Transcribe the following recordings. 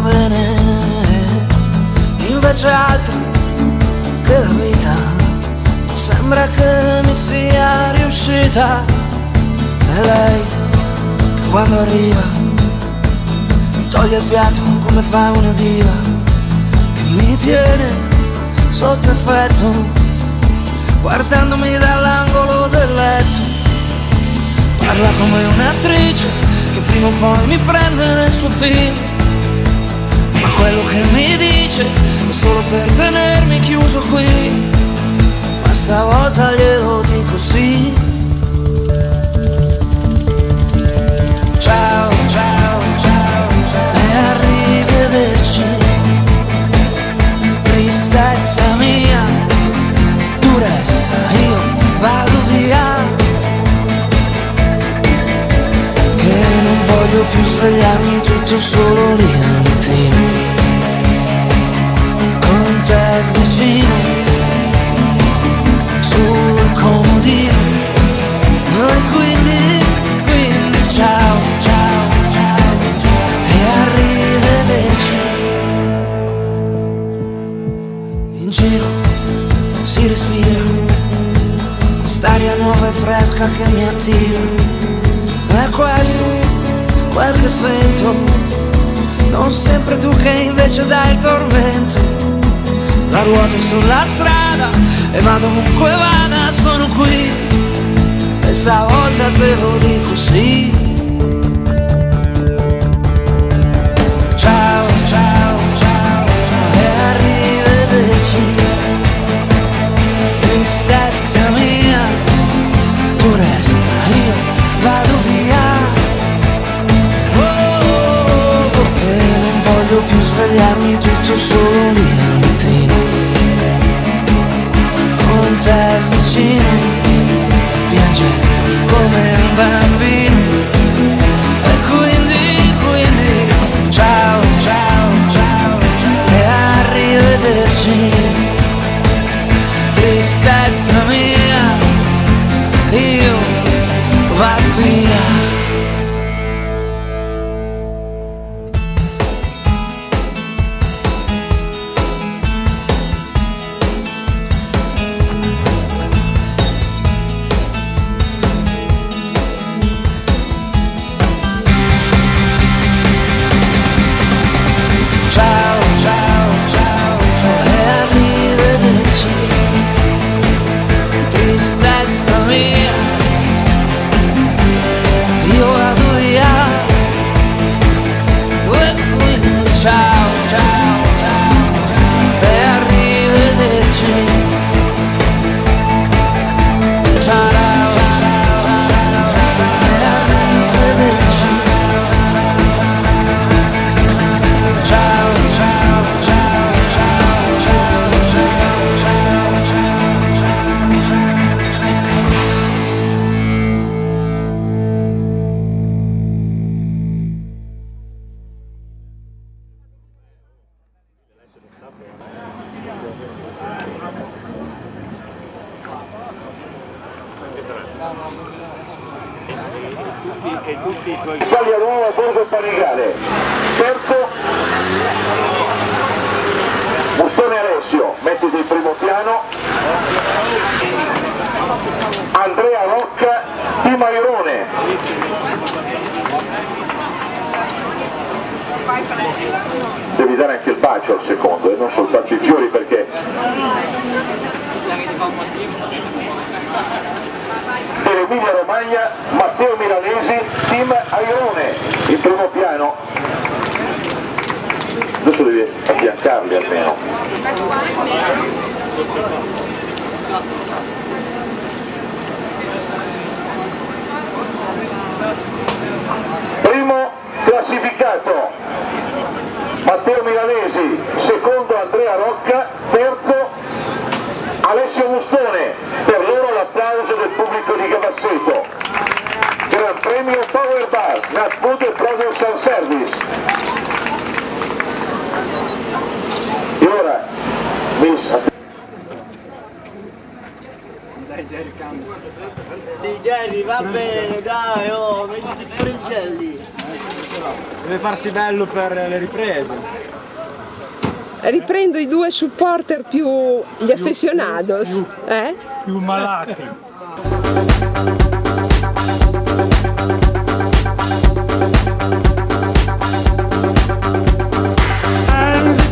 bene, invece altro che la vita sembra che mi sia riuscita. E lei che quando arriva mi toglie il fiato come fa una diva, che mi tiene sotto effetto guardandomi dall'angolo del letto. Parla come un'attrice che prima o poi mi prende nel suo film. Quello che mi dice è solo per tenermi chiuso qui. Ma stavolta glielo dico sì. Ciao, ciao, ciao, ciao. E arrivederci. Tristezza mia, tu resta, io vado via. Che non voglio più svegliarmi tutto solo lì respira quest'aria nuova e fresca che mi attira. È questo quel che sento, non sempre tu che invece dai il tormento. La ruota sulla strada e vado ovunque vada, sono qui. E stavolta te lo dico sì. Svegliarmi tutto terzo Mustone Alessio mettiti il primo piano. Andrea Rocca di Mairone. Devi dare anche il bacio al secondo e non soltanto i fiori perché per Emilia Romagna Matteo Milanesi team Airone in primo piano adesso devi affiancarli almeno Dai Jerry cambia. Sì Jerry va bene dai oh, mettiti pure il jelly. Deve farsi bello per le riprese. Riprendo i due supporter più gli affezionados. più- Eh? più malati.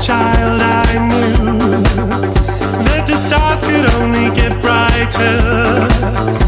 Child, brighter